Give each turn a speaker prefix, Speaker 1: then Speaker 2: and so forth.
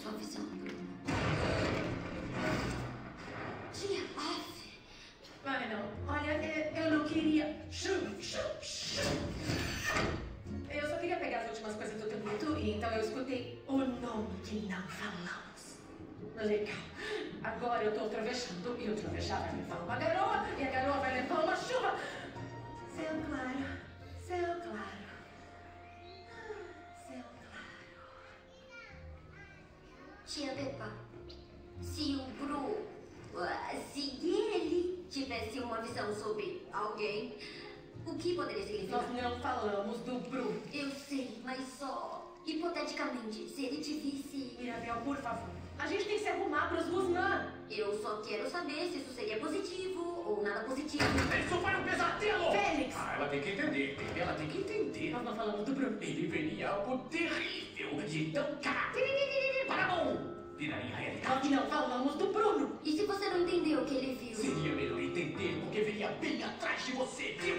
Speaker 1: sua visão, Bruno. Tia.
Speaker 2: Ai, não. Olha, é, eu não queria. Eu só queria pegar as últimas coisas do tumulto e então eu escutei o nome que não falamos. Legal. Agora eu tô trovechando e o trovejar vai levar uma garoa e a garoa vai levar uma chuva. Céu claro, céu claro.
Speaker 1: Tia Peppa, se o Bru, ah, se ele tivesse uma visão sobre alguém, o que poderia significar?
Speaker 2: Nós não falamos do Bru.
Speaker 1: Eu sei, mas só hipoteticamente, se ele te visse.
Speaker 2: Mirabel, por favor. A gente tem que se arrumar pros Guzmã.
Speaker 1: Eu só quero saber se isso seria positivo ou nada positivo.
Speaker 3: Isso foi um pesadelo!
Speaker 2: Félix!
Speaker 3: Ah, ela tem que entender. Ela tem que entender.
Speaker 2: Nós não falamos do Bru.
Speaker 3: Ele veria algo terrível e então cá. Viraria realidade.
Speaker 2: Nós não falamos do Bruno.
Speaker 1: E se você não entendeu o que ele viu?
Speaker 3: Seria melhor entender porque viria bem atrás de você, viu?